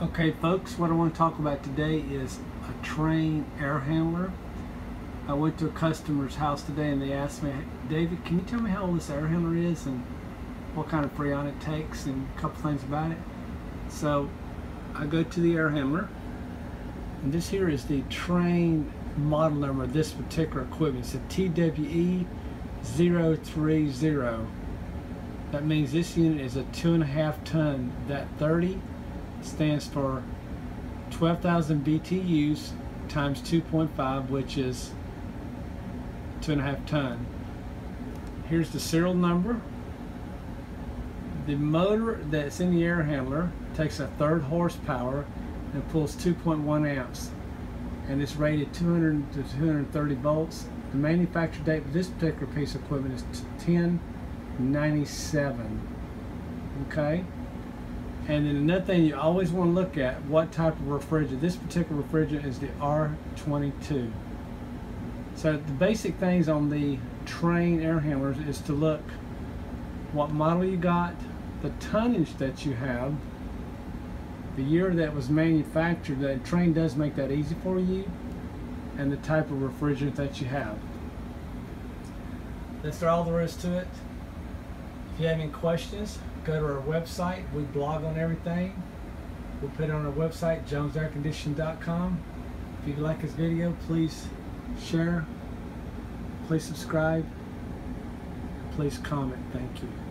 Okay folks, what I want to talk about today is a Trane air handler. I went to a customer's house today and they asked me, David, can you tell me how old this air handler is and what kind of freon it takes and a couple things about it? So I go to the air handler and this here is the Trane model number of this particular equipment. It's a TWE 030. That means this unit is a two and a half ton. That 30 stands for 12,000 BTUs times 2.5, which is two and a half ton. Here's the serial number. The motor that's in the air handler takes a third horsepower and pulls 2.1 amps and it's rated 200 to 230 volts. The manufacture date for this particular piece of equipment is 1097. Okay? And then another thing you always want to look at, what type of refrigerant. This particular refrigerant is the R22. So the basic things on the Trane air handlers is to look what model you got, the tonnage that you have, the year that was manufactured, that Trane does make that easy for you, and the type of refrigerant that you have. That's all there is to it. If you have any questions, go to our website. We blog on everything. We'll put it on our website, jonesairconditioning.com. If you like this video, please share, please subscribe, please comment. Thank you.